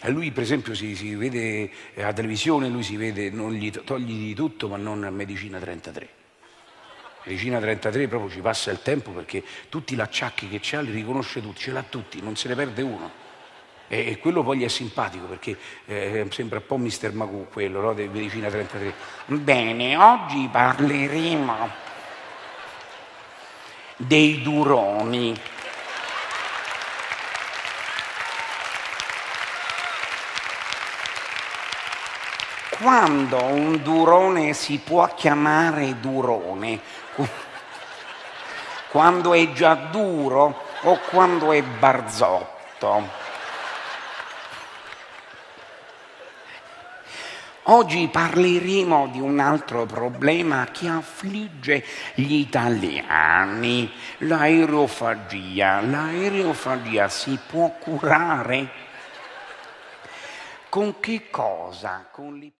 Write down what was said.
A lui per esempio si, si vede eh, a televisione, lui si vede, non gli to- togli di tutto, ma non Medicina 33. Medicina 33 proprio ci passa il tempo perché tutti gli acciacchi che c'ha li riconosce tutti, ce l'ha tutti, non se ne perde uno. E, e quello poi gli è simpatico perché eh, sembra un po' Mister Magoo quello, no? Di Medicina 33. Bene, oggi parleremo dei duroni. Quando un durone si può chiamare durone? Quando è già duro o quando è barzotto? Oggi parleremo di un altro problema che affligge gli italiani, l'aerofagia. L'aerofagia si può curare? Con che cosa? Con.